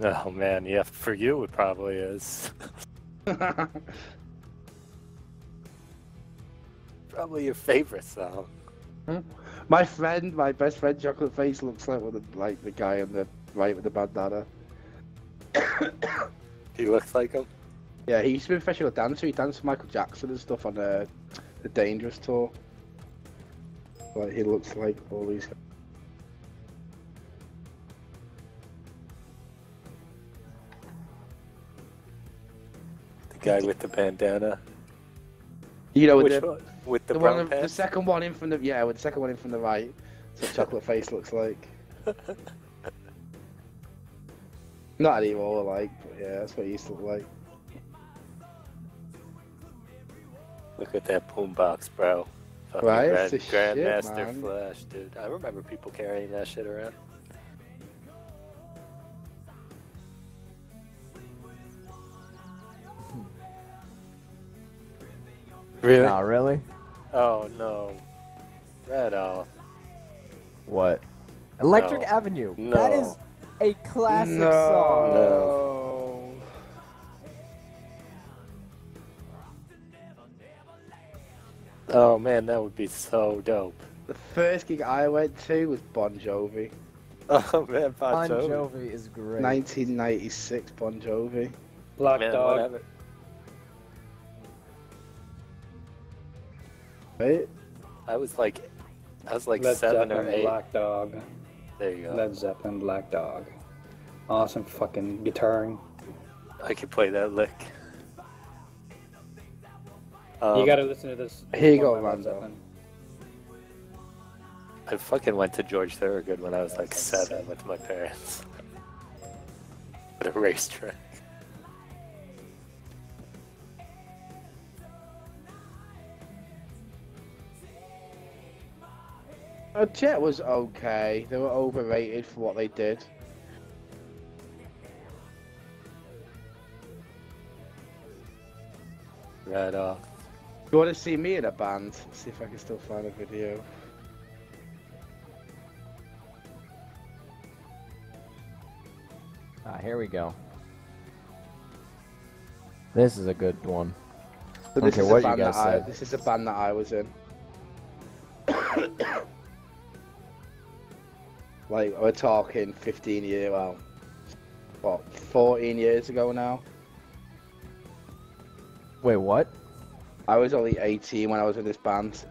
Oh man, yeah, for you it probably is. Probably your favorite song. my friend, my best friend, Chocolate Face, looks like one of the, like the guy on the right with the bandana. He looks like him. Yeah, he used to be a professional dancer. He danced with Michael Jackson and stuff on uh, the Dangerous tour. Like he looks like all these. Guy with the bandana. You know, with Which the, one? With the, the, brown one, the second one in from the yeah, with the second one in from the right. That's what Chocolate Face looks like. Not anymore, like, but yeah, that's what he used to look like. Look at that boombox, bro. Fucking Right, Grand, it's the shit, Grandmaster. Flash, dude. I remember people carrying that shit around. Really? Not really. Oh no. Right off. What? Electric No. Avenue. No. That is a classic no. song. Oh man, that would be so dope. The first gig I went to was Bon Jovi. Oh man, Bon Bon Jovi. Jovi is great. 1996 Bon Jovi. Black Man, Dog. whatever. Right? I was like, I was like Led seven Zeppelin, or eight. Black Dog. There you go. Led Zeppelin, Black Dog. Awesome fucking guitaring. I could play that lick. Um, you gotta listen to this. Here you go, by Led Zeppelin. I fucking went to George Thorogood when I was like seven with my parents. At a racetrack. Uh, Jet was okay. They were overrated for what they did. Right off. You want to see me in a band? see if I can still find a video. Ah, here we go. This is a good one. So this Okay, is what a you guys that I, said. this is a band that I was in. like we're talking 15 year, well, what, 14 years ago now. Wait, what? I was only 18 when I was in this band.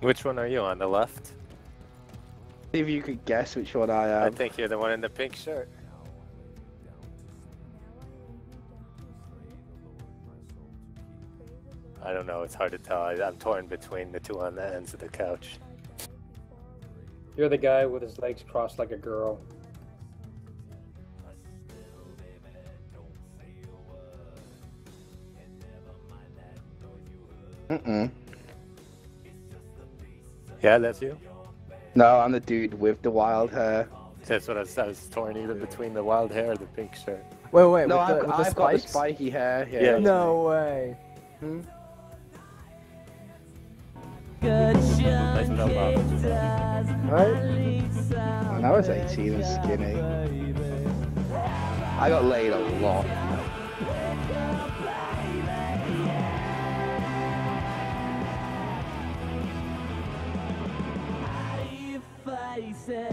Which one are you on the left? See if you could guess which one I am. I think you're the one in the pink shirt. I don't know. It's hard to tell. I, I'm torn between the two on the ends of the couch. You're the guy with his legs crossed like a girl. Mm-mm. Yeah, that's you. No, I'm the dude with the wild hair. That's what I was, I was torn either between the wild hair or the pink shirt. Wait, wait. no, with I've, the, with I've got the spiky hair. Yeah. Yeah. No way. Hmm? Nice no problem. Right? When I was 18 and skinny, I got laid a lot.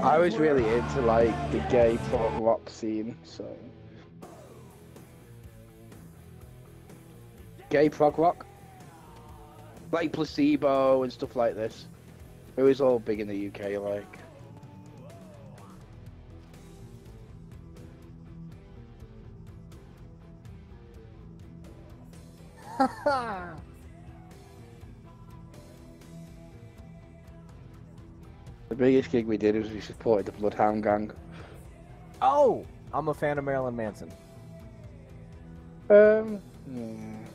I was really into like the gay prog rock scene, so. Gay prog rock? Like placebo and stuff like this. It was all big in the UK, like. The biggest gig we did was we supported the Bloodhound Gang. Oh, I'm a fan of Marilyn Manson. Um. hmm.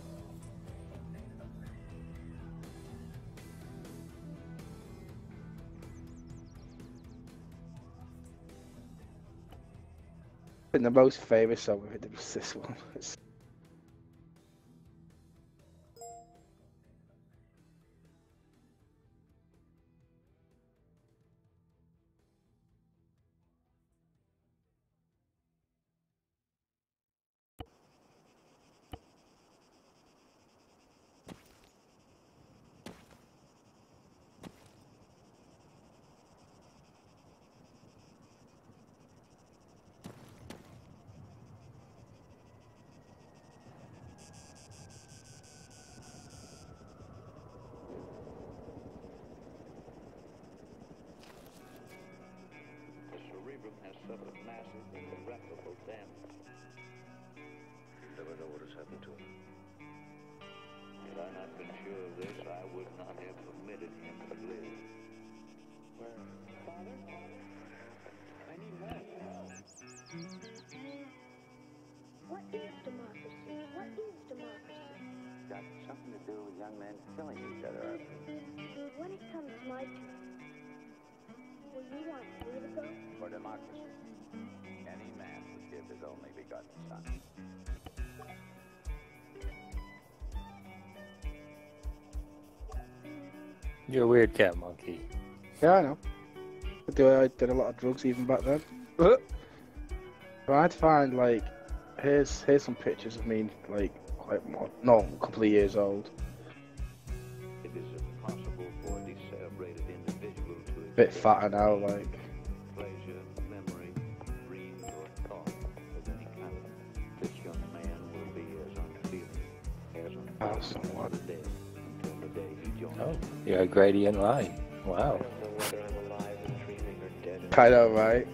Think the most famous song of it was this one. It's suffered massive and irreparable damage. You Never know what has happened to him. Had I not been sure of this, I would not have permitted him to live. Where? Father? I need help. What is democracy? What is democracy? Got something to do with young men killing each other, When it comes to my turn, will you want me to go? For democracy, any man would give his only begotten son. You're a weird cat monkey. Yeah, I know. I do. I did a lot of drugs even back then. But I'd find like here's here's some pictures of me like quite more, no, a couple of years old. The day he joins Oh, you're a gradient line. Wow. whether I'm alive and dreaming or dead. Kind of right.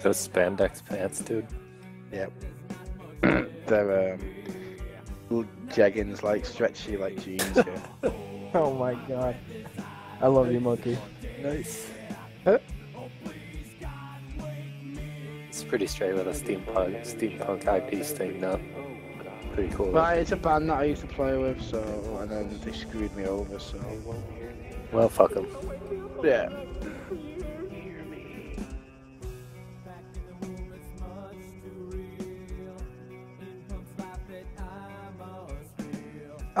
With those spandex pants, dude. Yep. They're um, little jeggings, like stretchy, like jeans. Yeah. Oh my god. I love you, monkey. Nice. Huh? It's pretty straight with a steampunk steampunk IP thing now. Pretty cool. But it's a band that I used to play with, so and then they screwed me over. So Well, fuck them. yeah.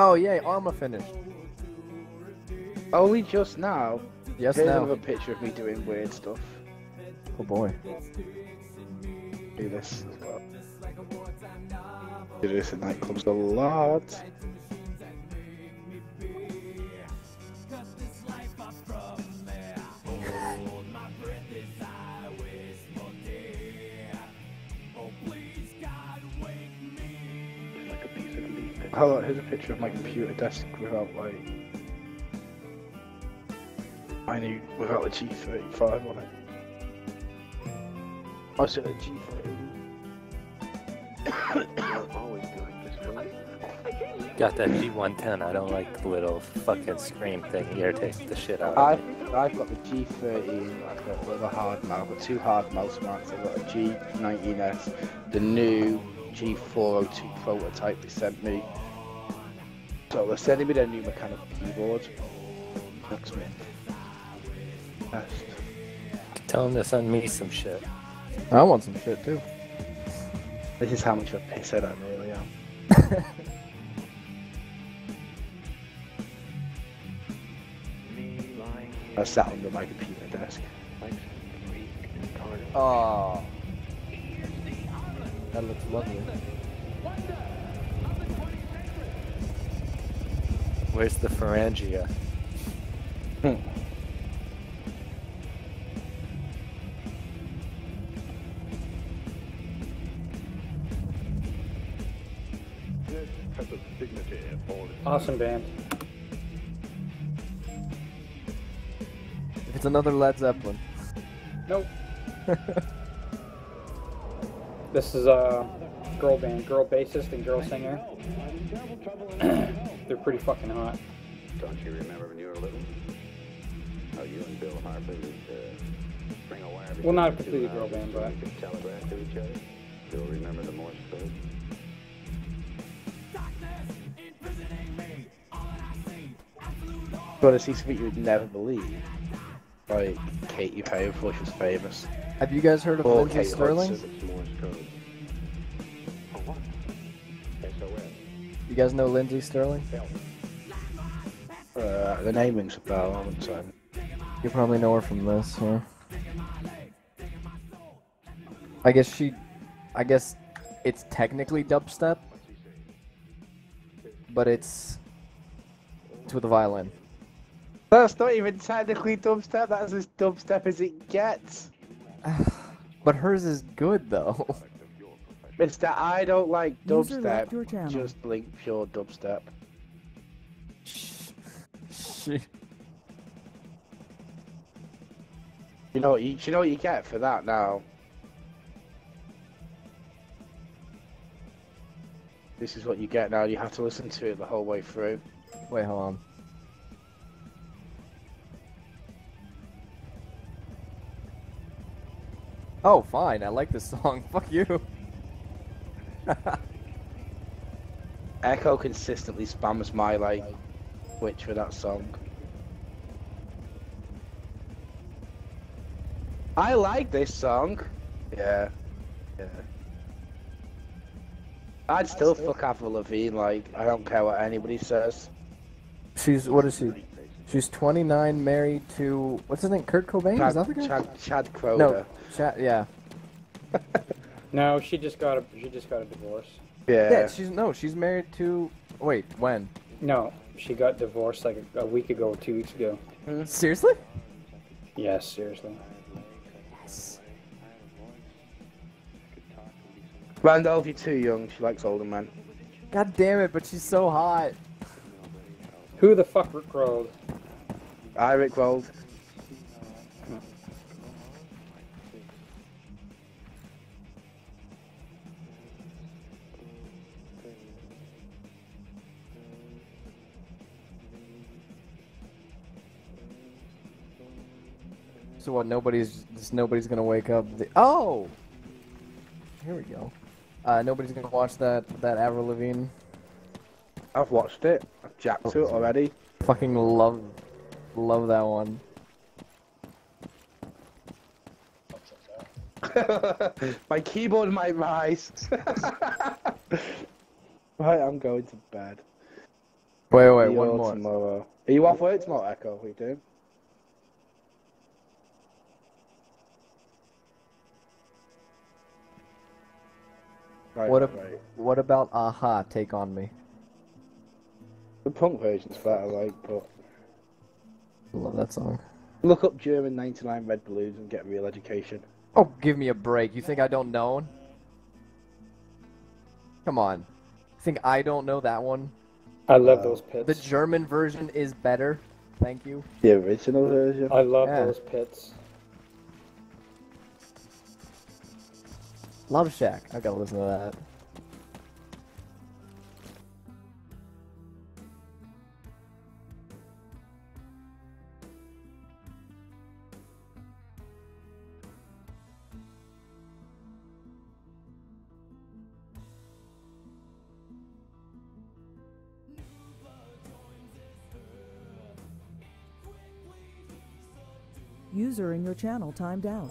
Oh yay, Arma finished. Only just now. Yes Here's now. another picture of me doing weird stuff. Oh boy. Do this as well. Do this in nightclubs a lot. Hold on, here's a picture of my computer desk without like I knew without the G35 on it. I said a G30. you're always doing this me. Got that G110. I don't like the little fucking screen thing. It irritates the shit out of I've me. I've got the G30. I've got a hard mouse. I've got two hard mouse mounts. I've got a G19S, the new G402 prototype they sent me. So they're sending me their new mechanical keyboard. Looks me. Best. Tell him to send me some shit. I want some shit too. This is how much of a pisshead I really am. Me lying I sat under my computer desk. like some weak and tarnished. Oh. Ah. That looks lovely. Where's the pharyngia? This has a dignity all its Awesome band. It's another Led Zeppelin. Nope. this is a girl band, girl bassist and girl singer. They're pretty fucking hot. Don't you remember when you were little? How you and Bill Harper would uh, bring a wire Well, not the two completely girl band, but- you could telegraph to each other. Still remember the Morse code? But it's something you would never believe. Like Katy Perry before she was famous. Have you guys heard of Or Lindsey Kate Stirling? You guys know Lindsey Stirling? Uh, the name rings a bell. I wouldn't say. You probably know her from this, yeah. I guess she, I guess it's technically dubstep, but it's it's with a violin. That's not even technically dubstep. That's as dubstep as it gets. But hers is good though. Mister, I don't like User left your dubstep. channel. Just blink pure dubstep. She- You know what you, you know what you get for that now. This is what you get now. You have to listen to it the whole way through. Wait, hold on. Oh, fine. I like this song. Fuck you. Echo consistently spams my like Twitch for that song. I like this song. Yeah. Yeah. I'd still fuck Avril Lavigne, like, I don't care what anybody says. She's what is she? She's 29, married to what's his name? Kurt Cobain? Chad, is that the guy? Chad, Chad Crowder. no, Chad. Yeah. No, she just got a she just got a divorce. Yeah. yeah. She's no. She's married to. Wait, when? No, she got divorced like a, a week ago, two weeks ago. Hmm? Seriously? Yes, seriously. Randolph, you're too young. She likes older men. God damn it! But she's so hot. Who the fuck rickrolled? I Rick Rolled. So what? Nobody's just nobody's gonna wake up. The, oh, here we go. Uh, nobody's gonna watch that that Avril Lavigne. I've watched it. I've jacked to it already. Fucking love, love that one. My keyboard might rise. right, I'm going to bed. Wait, wait, See one more. Tomorrow. Are you off work tomorrow, Echo? What are you doing? What if, right. what about Aha? Take on me. The punk version's better, like, but Love that song. look up German 99 Red Balloons and get real education. Oh, give me a break. You think I don't know? Come on. Think I don't know that one? I love Uh, those pits. The German version is better. Thank you. The original version. I love Yeah. those pits. Love Shack. I gotta listen to that. User in your channel timed out.